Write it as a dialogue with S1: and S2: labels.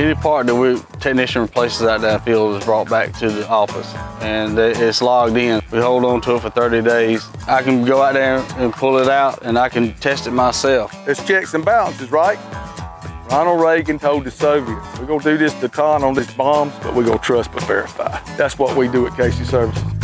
S1: Any part that we technician replaces out there field is brought back to the office and it's logged in. We hold on to it for 30 days. I can go out there and pull it out and I can test it myself.
S2: It's checks and balances, right? Ronald Reagan told the Soviets, we're gonna do this to con on these bombs, but we're gonna trust but verify. That's what we do at Casey Services.